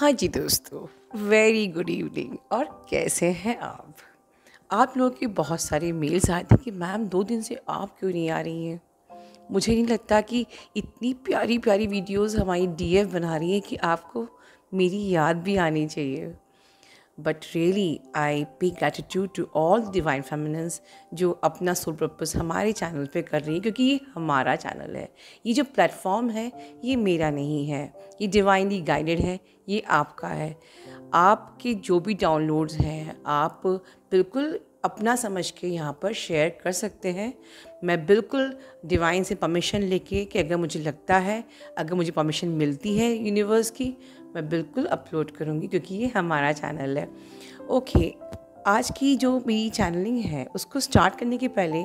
हाँ जी दोस्तों very good evening और कैसे हैं आप? आप लोगों के बहुत सारे मेल्स आए थे कि मैम दो दिन से आप क्यों नहीं आ रही हैं? मुझे नहीं लगता कि इतनी प्यारी प्यारी वीडियोस हमारी डीएफ बना रही हैं कि आपको मेरी याद भी आनी चाहिए। But really I pay gratitude to all divine feminines जो अपना सोल पर्पस हमारे चैनल पे कर रही है, क्योंकि ये हमारा चैनल है। ये जो प्लेटफॉर्म है, ये मेरा नहीं है। ये डिवाइनली गाइडेड है, ये आपका है। आपके जो भी डाउनलोड्स हैं, आप बिल्कुल अपना समझ के यहाँ पर शेयर कर सकते हैं। मैं बिल्कुल डिवाइन से परमिशन लेके कि अगर मुझे लगता है, अगर मुझे परमिशन मिलती है यूनिवर्स की मैं बिल्कुल अपलोड करूँगी क्योंकि ये हमारा चैनल है। ओके आज की जो मेरी चैनलिंग है, उसको स्टार्ट करने के पहले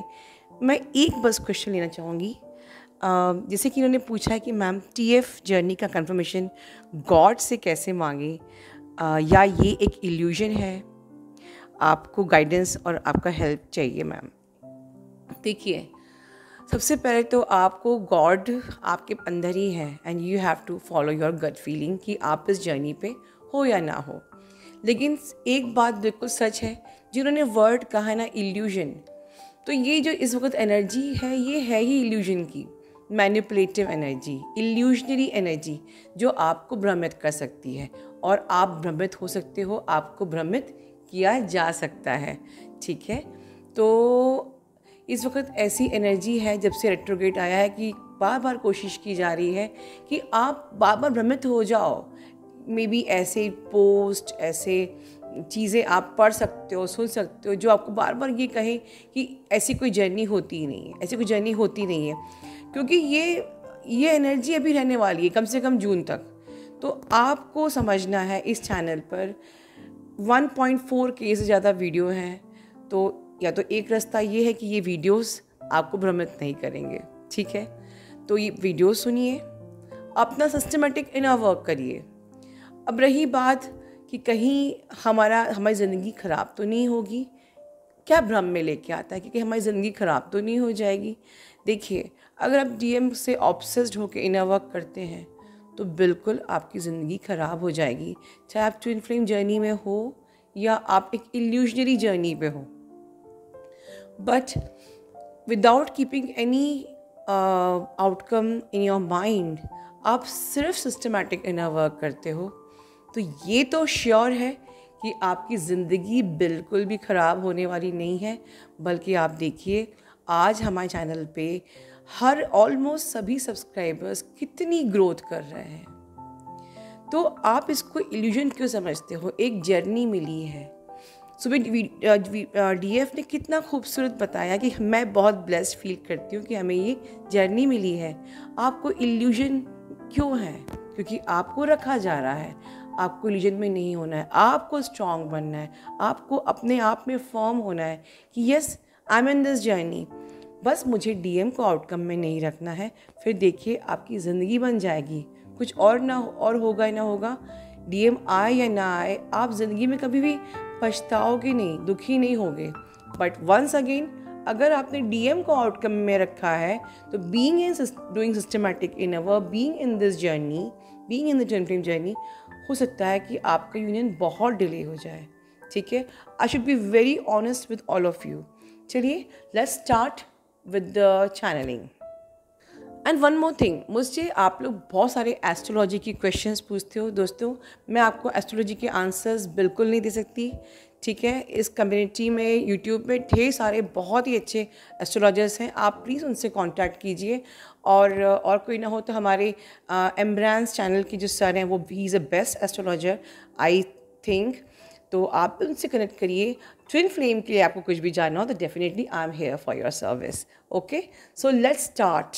मैं एक बस क्वेश्चन लेना चाहूँगी। जैसे कि इन्होंने पूछा है कि मैम टी एफ़ जर्नी का कंफर्मेशन गॉड से कैसे मांगे? या ये एक इल्यूजन है? आपको गाइडेंस और आपका हेल्प चाहिए मैम देखिए सबसे पहले तो आपको गॉड आपके अंदर ही है and you have to follow your gut feeling कि आप इस जर्नी पे हो या ना हो। लेकिन एक बात बिल्कुल सच है, जिन्होंने वर्ड कहा है ना इल्यूजन तो ये जो इस वक्त एनर्जी है, ये है ही इल्यूजन की मैनिपुलेटिव एनर्जी इल्यूजनरी एनर्जी जो आपको भ्रमित कर सकती है। और आप भ्रमित हो सकते हो, आपको भ्रमित किया जा सकता है, ठीक है? तो इस वक्त ऐसी एनर्जी है, जब से रेट्रोगेट आया है, कि बार बार कोशिश की जा रही है कि आप बार बार भ्रमित हो जाओ। मे बी ऐसे पोस्ट ऐसे चीज़ें आप पढ़ सकते हो, सुन सकते हो, जो आपको बार बार ये कहें कि ऐसी कोई जर्नी होती ही नहीं है, ऐसी कोई जर्नी होती नहीं है। क्योंकि ये ये एनर्जी अभी रहने वाली है, कम से कम जून तक। तो आपको समझना है इस चैनल पर 1.4 के से ज़्यादा वीडियो हैं तो या तो एक रास्ता ये है कि ये वीडियोस आपको भ्रमित नहीं करेंगे, ठीक है? तो ये वीडियो सुनिए, अपना सिस्टमेटिक इनर वर्क करिए। अब रही बात कि कहीं हमारा, हमारी ज़िंदगी ख़राब तो नहीं होगी, क्या भ्रम में लेके आता है? क्योंकि हमारी ज़िंदगी ख़राब तो नहीं हो जाएगी। देखिए, अगर आप डीएम से ऑब्सेस्ड होकर इनर वर्क करते हैं तो बिल्कुल आपकी ज़िंदगी ख़राब हो जाएगी। चाहे आप ट्विन फ्लेम जर्नी में हो या आप एक इल्यूजनरी जर्नी पे हो। Without keeping any uh, outcome in your mind आप सिर्फ़ सिस्टमेटिक इनर वर्क करते हो तो ये तो श्योर है कि आपकी ज़िंदगी बिल्कुल भी ख़राब होने वाली नहीं है। बल्कि आप देखिए आज हमारे चैनल पे हर ऑलमोस्ट सभी सब्सक्राइबर्स कितनी ग्रोथ कर रहे हैं। तो आप इसको इल्यूजन क्यों समझते हो? एक जर्नी मिली है। सुबह डी एफ़ ने कितना खूबसूरत बताया कि मैं बहुत ब्लेस्ड फील करती हूँ कि हमें ये जर्नी मिली है। आपको इल्यूजन क्यों है? क्योंकि आपको रखा जा रहा है। आपको इल्यूजन में नहीं होना है। आपको स्ट्रांग बनना है। आपको अपने आप में फॉर्म होना है कि yes I am in this journey बस मुझे डीएम को आउटकम में नहीं रखना है। फिर देखिए, आपकी ज़िंदगी बन जाएगी। कुछ और ना और होगा ना होगा। डीएम आए या ना आए, आप ज़िंदगी में कभी भी पछताओगे नहीं, दुखी नहीं होगे। बट वंस अगेन अगर आपने डीएम को आउटकम में रखा है तो being in doing systematic in our being in this journey being in the twin journey हो सकता है कि आपका यूनियन बहुत डिले हो जाए। ठीक है? I should be very honest with all of you चलिए let's start with the channeling and one more thing मुझसे आप लोग बहुत सारे एस्ट्रोलॉजी की क्वेश्चंस पूछते हो, दोस्तों। मैं आपको एस्ट्रोलॉजी के आंसर्स बिल्कुल नहीं दे सकती, ठीक है? इस कम्युनिटी में यूट्यूब में ढेर सारे बहुत ही अच्छे एस्ट्रोलॉजर्स हैं। आप प्लीज़ उनसे कांटेक्ट कीजिए। और और कोई ना हो तो हमारे एम्ब्रांस चैनल की जो सर हैं, वो भी is a best astrologer I think तो आप उनसे कनेक्ट करिए। ट्विन फ्लेम के लिए आपको कुछ भी जानना हो तो definitely I am here for your service okay so let's start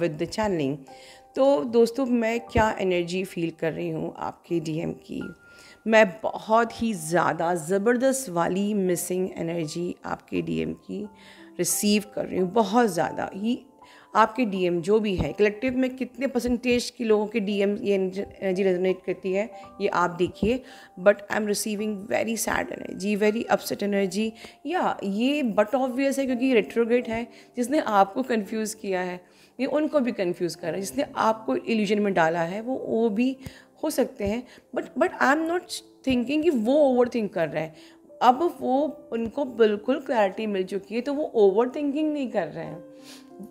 with the channeling तो दोस्तों, मैं क्या एनर्जी फील कर रही हूँ आपके डीएम की? मैं बहुत ही ज़्यादा ज़बरदस्त वाली मिसिंग एनर्जी आपके डीएम की रिसीव कर रही हूँ, बहुत ज़्यादा। ही आपके डीएम जो भी है कलेक्टिव में कितने परसेंटेज के लोगों के डीएम ये एनर्जी रेजोनेट करती है, ये आप देखिए। But I am receiving very sad energy very upset energy या ये बट ऑब्वियस है क्योंकि ये रेट्रोगेट है, जिसने आपको कंफ्यूज किया है, ये उनको भी कंफ्यूज कर रहा है, जिसने आपको इल्यूजन में डाला है, वो वो भी हो सकते हैं। But but I am not thinking कि वो ओवर थिंक कर रहे हैं। अब वो उनको बिल्कुल क्लैरिटी मिल चुकी है तो वो ओवर थिंकिंग नहीं कर रहे हैं।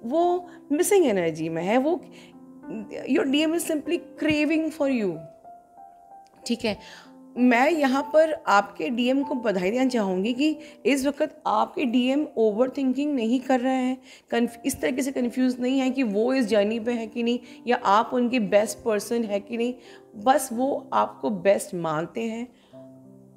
वो मिसिंग एनर्जी में है, वो your D M is simply craving for you ठीक है? मैं यहाँ पर आपके डीएम को बधाई देना चाहूँगी कि इस वक्त आपके डीएम ओवर थिंकिंग नहीं कर रहे हैं। इस तरीके से कंफ्यूज नहीं है कि वो इस जर्नी पे है कि नहीं, या आप उनके बेस्ट पर्सन है कि नहीं। बस वो आपको बेस्ट मानते हैं।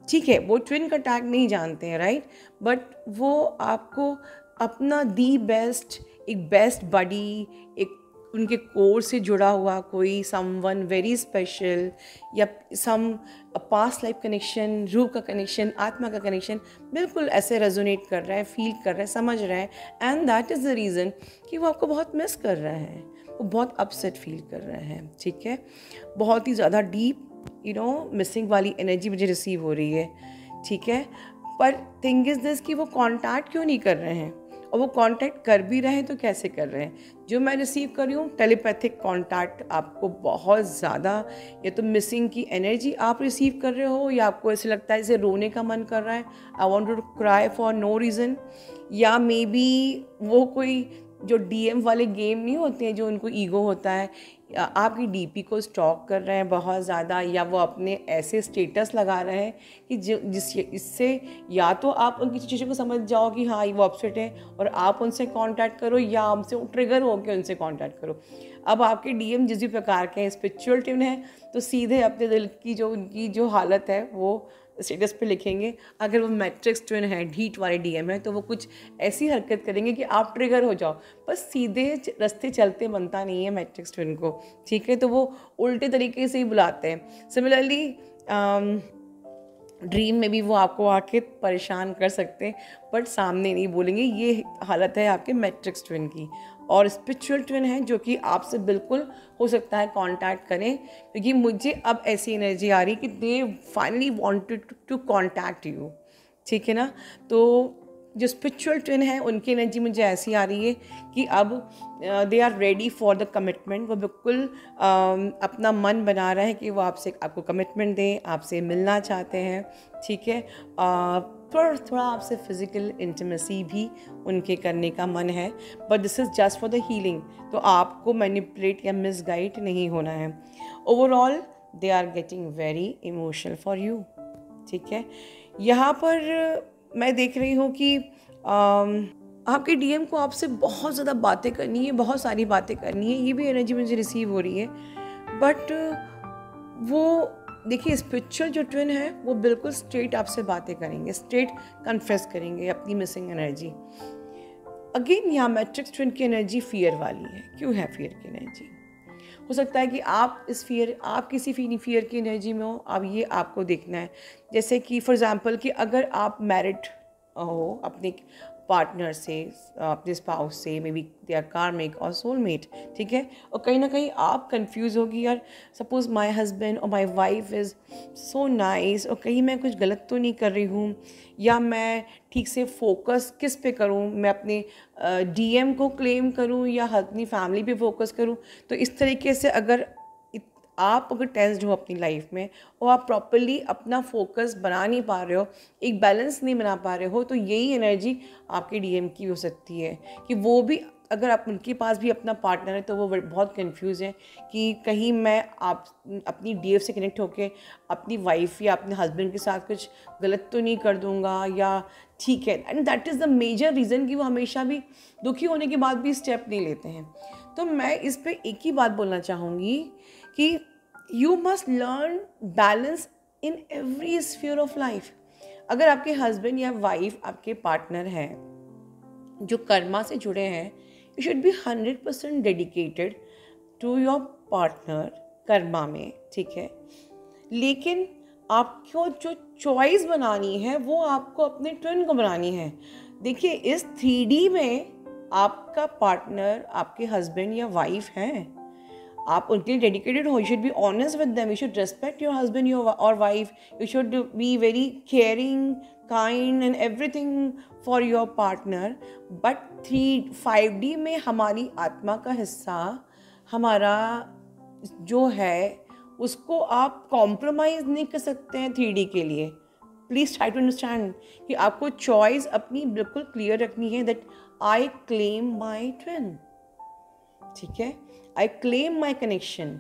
ठीक है, वो ट्विन का टैग नहीं जानते हैं राइट बट वो आपको अपना दी बेस्ट एक बेस्ट बडी एक उनके कोर से जुड़ा हुआ कोई सम वन वेरी स्पेशल या सम पास लाइफ कनेक्शन रूह का कनेक्शन आत्मा का कनेक्शन बिल्कुल ऐसे रेजोनेट कर रहा है फील कर रहा है, समझ रहा है and that is the reason कि वो आपको बहुत मिस कर रहे हैं। वो बहुत अपसेट फील कर रहे हैं, ठीक है? बहुत ही ज़्यादा डीप यू नो मिसिंग वाली एनर्जी मुझे रिसीव हो रही है, ठीक है? पर थिंग इज़ दिस कि वो कॉन्टैक्ट क्यों नहीं कर रहे हैं? और वो कांटेक्ट कर भी रहे हैं तो कैसे कर रहे हैं? जो मैं रिसीव कर रही हूँ टेलीपैथिक कांटेक्ट आपको बहुत ज़्यादा, या तो मिसिंग की एनर्जी आप रिसीव कर रहे हो, या आपको ऐसे लगता है जैसे रोने का मन कर रहा है I want to cry for no reason या मे बी वो कोई जो डीएम वाले गेम नहीं होते हैं, जो उनको ईगो होता है आपकी डीपी को स्टॉक कर रहे हैं बहुत ज़्यादा या वो अपने ऐसे स्टेटस लगा रहे हैं कि जो, जिस, इससे या तो आप उनकी सिचुएशन को समझ जाओ कि हाँ वो अपसेट है और आप उनसे कांटेक्ट करो या हमसे ट्रिगर हो के उनसे कांटेक्ट करो। अब आपके डीएम जिस भी प्रकार के हैं स्पिरिचुअल टिन है तो सीधे अपने दिल की जो, उनकी जो हालत है, वो स्टेटस पे लिखेंगे, अगर वो मैट्रिक्स ट्विन है ढीट वाले डीएम है तो वो कुछ ऐसी हरकत करेंगे कि आप ट्रिगर हो जाओ। बस सीधे रास्ते चलते बनता नहीं है मैट्रिक्स ट्विन को, ठीक है? तो वो उल्टे तरीके से ही बुलाते हैं। सिमिलरली ड्रीम में भी वो आपको आके परेशान कर सकते हैं बट सामने नहीं बोलेंगे, ये हालत है आपके मैट्रिक्स ट्विन की। और स्पिरिचुअल ट्विन है जो कि आपसे बिल्कुल हो सकता है कांटेक्ट करें। क्योंकि मुझे अब ऐसी एनर्जी आ रही है कि they finally wanted to contact you ठीक है ना? तो जो स्पिरिचुअल ट्विन है उनकी एनर्जी मुझे ऐसी आ रही है कि अब they are ready for the commitment वो बिल्कुल uh, अपना मन बना रहे हैं कि वो आपसे आपको कमिटमेंट दें आपसे मिलना चाहते हैं। ठीक है? uh, थोड़ा थोड़ा आपसे फ़िज़िकल इंटीमेसी भी उनके करने का मन है but this is just for the healing तो आपको मैनिपुलेट या मिसगाइड नहीं होना है। Overall they are getting very emotional for you ठीक है? यहाँ पर मैं देख रही हूँ कि um, आपके डीएम को आपसे बहुत ज़्यादा बातें करनी है बहुत सारी बातें करनी है ये भी एनर्जी मुझे रिसीव हो रही है बट वो देखिए स्पिरिचुअल जो ट्विन है, वो बिल्कुल स्ट्रेट आपसे बातें करेंगे स्ट्रेट कन्फेस करेंगे अपनी मिसिंग एनर्जी अगेन यहाँ मैट्रिक्स ट्विन की एनर्जी फियर वाली है. क्यों है फियर की एनर्जी हो सकता है कि आप इस फियर आप किसी फियर की एनर्जी में हो, अब ये आपको देखना है. जैसे कि फॉर एग्ज़ाम्पल कि अगर आप मैरिड हो, अपने पार्टनर से अपने स्पाउस से मे बी दे आर कार्मिक और सोलमेट ठीक है? और कहीं ना कहीं आप कंफ्यूज होगी, यार सपोज़ माय हस्बैंड और my wife is so nice और कहीं मैं कुछ गलत तो नहीं कर रही हूँ, या मैं ठीक से फोकस किस पे करूँ? मैं अपने डीएम को क्लेम करूँ या अपनी फैमिली पे फोकस करूँ? तो इस तरीके से अगर आप अगर टेंस्ड हो अपनी लाइफ में और आप प्रॉपरली अपना फोकस बना नहीं पा रहे हो, एक बैलेंस नहीं बना पा रहे हो तो यही एनर्जी आपके डीएम की हो सकती है कि वो भी अगर आप उनके पास भी अपना पार्टनर है तो वो बहुत कंफ्यूज है कि कहीं मैं आप अपनी डी से कनेक्ट होकर अपनी वाइफ या अपने हस्बैंड के साथ कुछ गलत तो नहीं कर दूँगा या ठीक है। And that is the major reason कि वो हमेशा भी दुखी होने के बाद भी स्टेप नहीं लेते हैं। तो मैं इस पर एक ही बात बोलना चाहूँगी कि you must learn balance in every sphere of life अगर आपके हस्बैंड या वाइफ आपके पार्टनर हैं, जो कर्मा से जुड़े हैं you should be hundred percent dedicated to your partner Karma में, ठीक है? लेकिन आपको जो चॉइस बनानी है, वो आपको अपने ट्विन को बनानी है। देखिए, इस थ्री में आपका पार्टनर आपके हस्बैंड या वाइफ हैं आप उनके लिए डेडिकेटेड हो you should be honest with them you should respect your husband your और wife you should be very caring kind and everything for your partner but three five D में हमारी आत्मा का हिस्सा, हमारा जो है, उसको आप कॉम्प्रोमाइज़ नहीं कर सकते हैं थ्री डी के लिए। प्लीज़ ट्राई टू अंडरस्टैंड कि आपको चॉइस अपनी बिल्कुल क्लियर रखनी है that I claim my twin ठीक है? आई क्लेम माई कनेक्शन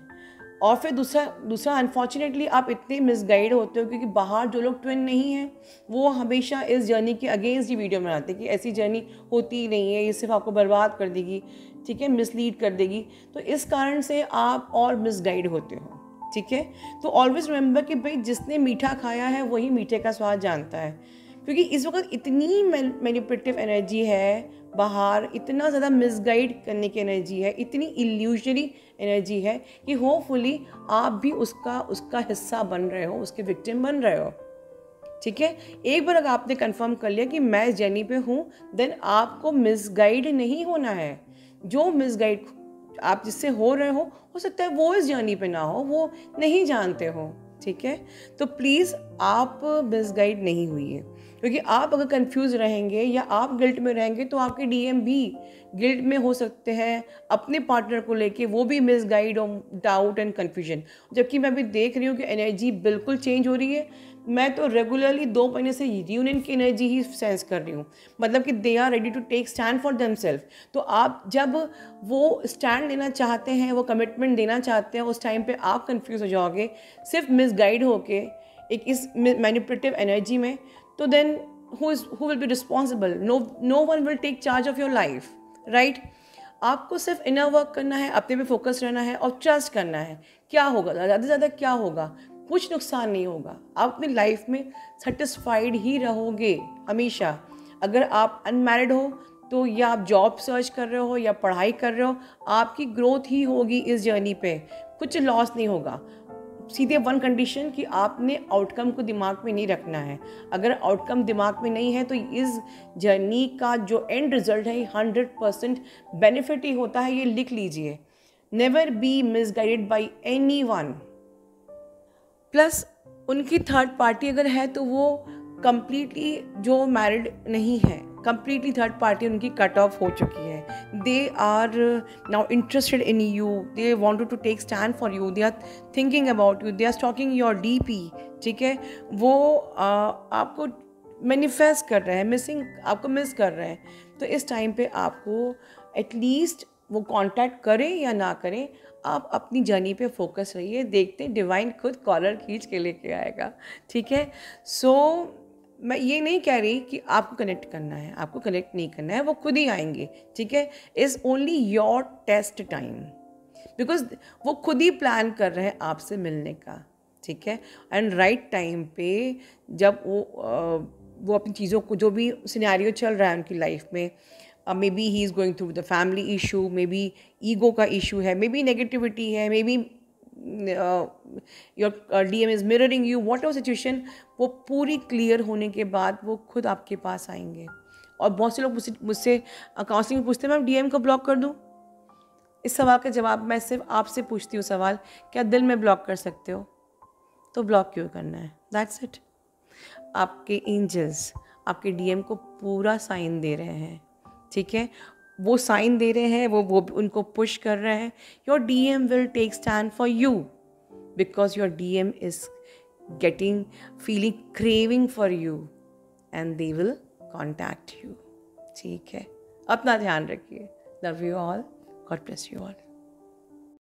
और फिर दूसरा दूसरा अनफॉर्चुनेटली आप इतने मिसगाइड होते हो क्योंकि बाहर जो लोग ट्विन नहीं हैं, वो हमेशा इस जर्नी के अगेंस्ट ही वीडियो बनाते हैं कि ऐसी जर्नी होती ही नहीं है, ये सिर्फ़ आपको बर्बाद कर देगी, ठीक है मिसलीड कर देगी। तो इस कारण से आप और मिसगाइड होते हो, ठीक है? तो ऑलवेज रिमेंबर कि भाई जिसने मीठा खाया है, वही मीठे का स्वाद जानता है। क्योंकि इस वक्त इतनी मैनिपुलेटिव एनर्जी है बाहर, इतना ज़्यादा मिसगाइड करने की एनर्जी है, इतनी इल्यूजरी एनर्जी है कि होपफुली आप भी उसका उसका हिस्सा बन रहे हो, उसके विक्टिम बन रहे हो। ठीक है? एक बार अगर आपने कंफर्म कर लिया कि मैं इस जर्नी पे हूँ देन आपको मिसगाइड नहीं होना है। जो मिसगाइड आप जिससे हो रहे हो हो सकता है वो इस जर्नी पे ना हो, वो नहीं जानते हो। ठीक है? तो प्लीज़ आप मिसगाइड नहीं हुई है। क्योंकि आप अगर कंफ्यूज रहेंगे या आप गिल्ट में रहेंगे तो आपके डीएम भी गिल्ट में हो सकते हैं अपने पार्टनर को लेके, वो भी मिस गाइड और डाउट एंड कन्फ्यूज़न जबकि मैं अभी देख रही हूँ कि एनर्जी बिल्कुल चेंज हो रही है। मैं तो रेगुलरली दो महीने से यूनियन की एनर्जी ही सेंस कर रही हूँ। मतलब कि they are ready to take stand for them self तो आप जब वो स्टैंड लेना चाहते हैं, वो कमिटमेंट देना चाहते हैं, उस टाइम पे आप कंफ्यूज हो जाओगे। सिर्फ़ मिसगाइड होके, एक इस मैनिपुलेटिव एनर्जी में तो then who is who will be responsible no no one will take charge of your life right आपको सिर्फ़ इनर वर्क करना है, अपने पे फोकस रहना है और ट्रस्ट करना है। क्या होगा? ज़्यादा से ज़्यादा क्या होगा? कुछ नुकसान नहीं होगा। आप अपनी लाइफ में सेटिस्फाइड ही रहोगे हमेशा। अगर आप अनमेरिड हो तो या आप जॉब सर्च कर रहे हो या पढ़ाई कर रहे हो, आपकी ग्रोथ ही होगी इस जर्नी पे। कुछ लॉस नहीं होगा। सीधे वन कंडीशन कि आपने आउटकम को दिमाग में नहीं रखना है। अगर आउटकम दिमाग में नहीं है तो इस जर्नी का जो एंड रिज़ल्ट है हंड्रेड परसेंट बेनिफिट ही होता है, ये लिख लीजिए। Never be misguided by any one plus उनकी थर्ड पार्टी अगर है तो वो कंप्लीटली जो मैरिड नहीं है। कंप्लीटली थर्ड पार्टी उनकी कट ऑफ़ हो चुकी है। They are now interested in you they want to take stand for you they are thinking about you they are stalking your D P ठीक है? वो आ, आपको मैनिफेस्ट कर रहे हैं मिसिंग आपको मिस कर रहे हैं। तो इस टाइम पे आपको एटलीस्ट वो कांटेक्ट करें या ना करें आप अपनी जर्नी पे फोकस रहिए। देखते डिवाइन खुद कॉलर खींच के लेके आएगा। ठीक है? सो so, मैं ये नहीं कह रही कि आपको कनेक्ट करना है, आपको कनेक्ट नहीं करना है, वो खुद ही आएँगे, ठीक है? Is only your test time because वो खुद ही प्लान कर रहे हैं आपसे मिलने का, ठीक है? एंड राइट टाइम पे जब वो वो अपनी चीज़ों को, जो भी सिनेरियो चल रहा है उनकी लाइफ में maybe he is going through the family issue maybe ego का इशू है मे बी नेगेटिविटी है maybe your D M is mirroring you whatever situation वो पूरी क्लियर होने के बाद वो खुद आपके पास आएँगे। और बहुत से लोग मुझसे मुझसे काउंसलिंग में पूछते हैं, मैम डीएम को ब्लॉक कर दूँ? इस सवाल का जवाब मैं सिर्फ़ आपसे पूछती हूँ सवाल, क्या दिल में ब्लॉक कर सकते हो? तो ब्लॉक क्यों करना है? दैट्स इट आपके एंजल्स आपके डीएम को पूरा साइन दे रहे हैं। ठीक है? वो साइन दे रहे हैं, वो वो उनको पुश कर रहे हैं। Your D M will take stand for you because your D M is getting feeling craving for you and they will contact you ठीक है? अपना ध्यान रखिए। Love you all God bless you all